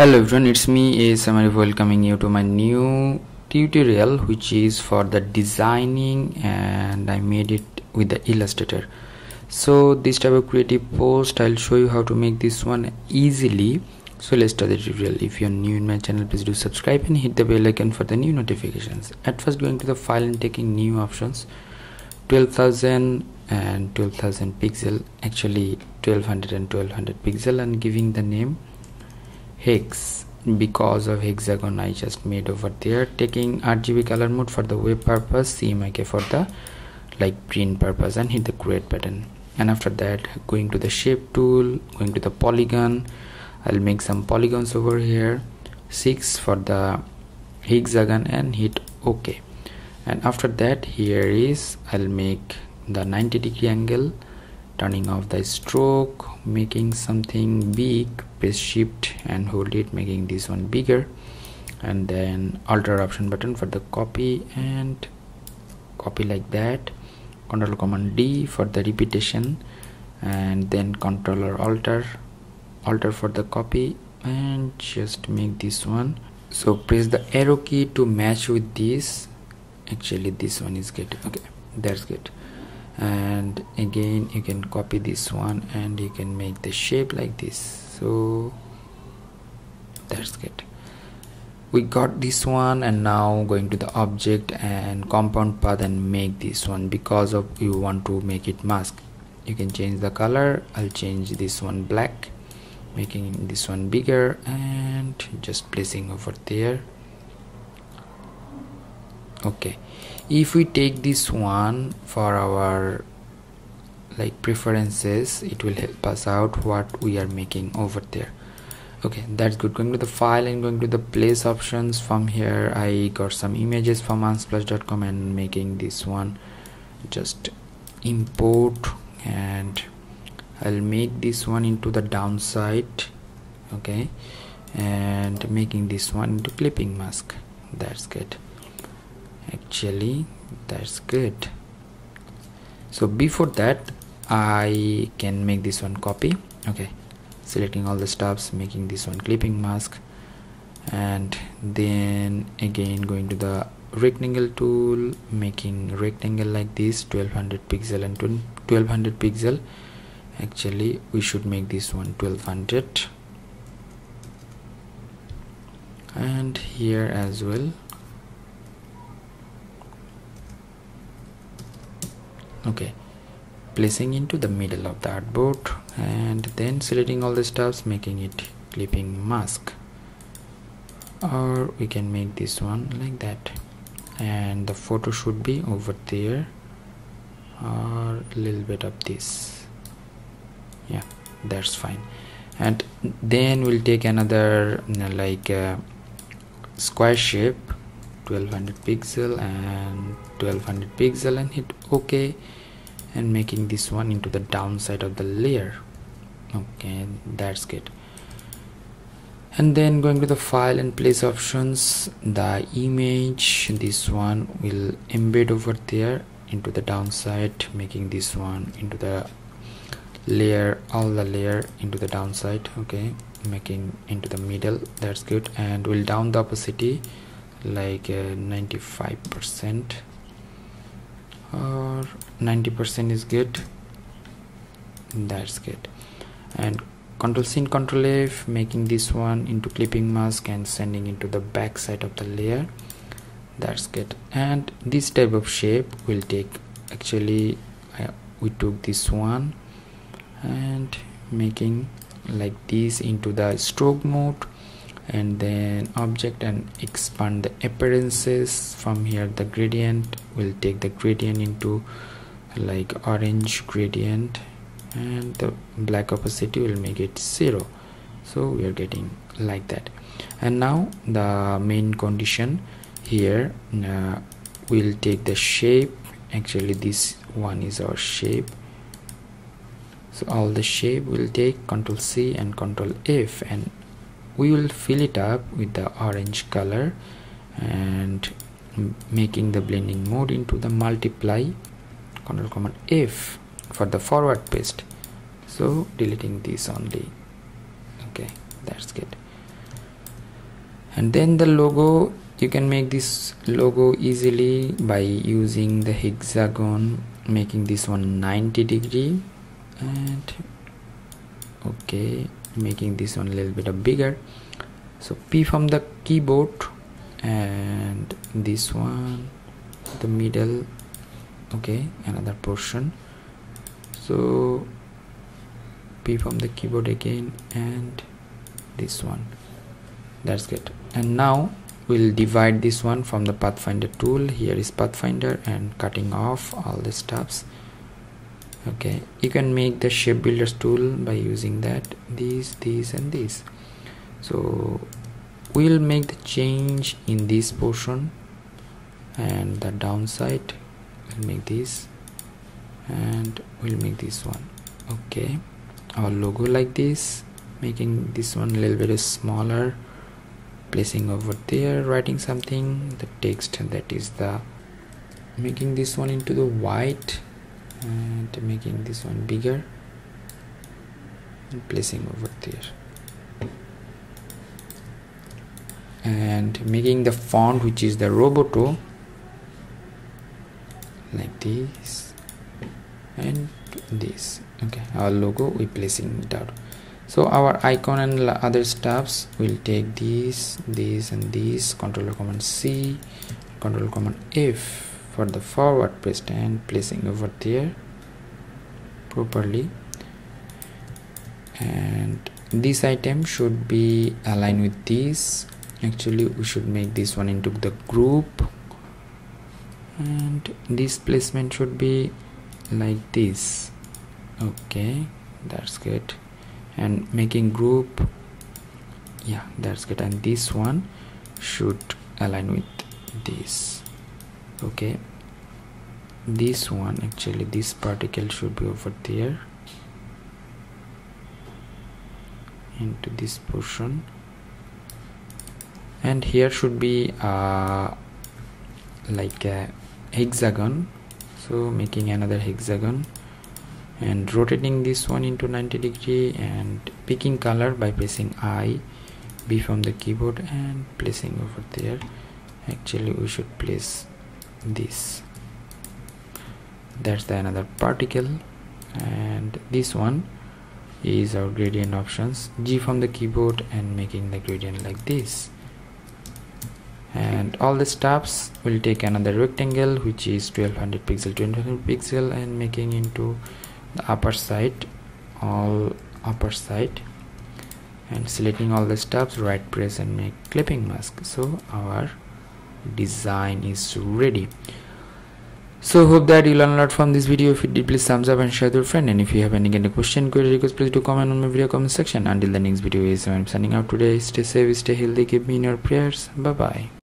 hello everyone it's me ASM Arif welcoming you to my new tutorial which is for the designing and I made it with the illustrator. So this type of creative post I'll show you how to make this one easily so let's start the tutorial. If you're new in my channel please do subscribe and hit the bell icon for the new notifications. At first going to the file and taking new options. 12,000 and 12,000 pixel. Actually 1200 and 1200 pixel and giving the name hex. Because of hexagon I just made over there. Taking RGB color mode for the web purpose. CMYK for the like print purpose and hit the create button. And after that going to the shape tool going to the polygon I'll make some polygons over here. 6 for the hexagon and hit ok. And after that here is I'll make the 90 degree angle turning off the stroke making something big press shift and hold it making this one bigger. And then alter option button for the copy and copy like that. Control command D for the repetition and then controller alter alter for the copy and just make this one. So press the arrow key to match with this. Actually this one is good. Okay that's good. And again you can copy this one and you can make the shape like this. So that's good. We got this one and now going to the object and compound path and make this one because of you want to make it mask. You can change the color. I'll change this one black making this one bigger and just placing over there. Okay. If we take this one for our like preferences it will help us out what we are making over there. Okay that's good. Going to the file and going to the place options from here I got some images from unsplash.com and making this one just import and I'll make this one into the downside okay? And making this one into clipping mask. That's good. Actually that's good. So before that I can make this one copy okay? Selecting all the stuffs making this one clipping mask. And then again going to the rectangle tool making rectangle like this 1200 pixel and 1200 pixel actually we should make this one 1200 and here as well. Okay. Placing into the middle of the artboard and then selecting all the stuffs making it clipping mask. Or we can make this one like that. And the photo should be over there. Or a little bit of this yeah that's fine. And then we'll take another like uh, square shape 1200 pixel and 1200 pixel and hit ok and making this one into the downside of the layer. Okay that's good. And then going to the file and place options the image this one will embed over there into the downside making this one into the layer all the layer into the downside okay? Making into the middle that's good. And we'll down the opacity like 95 uh, percent. Or 90 percent is good. That's good. And control c and control f making this one into clipping mask and sending into the back side of the layer. That's good. And this type of shape will take actually we took this one and making like this into the stroke mode and then object and expand the appearances. From here the gradient will take the gradient into like orange gradient and the black opacity will make it zero. So we are getting like that. And now the main condition here uh, we'll take the shape. Actually this one is our shape so all the shape will take control C and control F and we will fill it up with the orange color and making the blending mode into the multiply control command F for the forward paste. So deleting this only. Okay that's good. And then the logo you can make this logo easily by using the hexagon making this one 90 degree and okay making this one a little bit of bigger. So P from the keyboard and this one the middle okay another portion. So P from the keyboard again and this one. That's good. And now we'll divide this one from the pathfinder tool. Here is pathfinder and cutting off all the stuffs okay. You can make the shape builders tool by using that. These these and these. So we'll make the change in this portion and the downside. We'll make this and we'll make this one. Okay. Our logo like this making this one a little bit smaller. Placing over there writing something. The text that is the making this one into the white and making this one bigger. And placing over there. And making the font which is the Roboto like this. And this. Okay our logo we placing it out. So our icon and other stuffs will take these these and these control command C control command F for the forward paste and placing over there properly. And this item should be aligned with this. Actually we should make this one into the group. And this placement should be like this. Okay that's good. And making group yeah that's good. And this one should align with this. Okay this one actually this particle should be over there. Into this portion. And here should be uh, like a hexagon. So making another hexagon. And rotating this one into 90 degree and picking color by pressing I B from the keyboard and placing over there. Actually we should place this that's the another particle. And this one is our gradient options. G from the keyboard and making the gradient like this. And all the steps will take another rectangle which is 1200 pixel 1200 pixel and making into the upper side all upper side. And selecting all the steps right press and make clipping mask. So our design is ready so hope that you learn a lot from this video. If you did please thumbs up and share with your friend. And if you have any kind of question query request please do comment on my video comment section. Until the next video is i'm signing out today. Stay safe stay healthy. Keep me in your prayers. Bye bye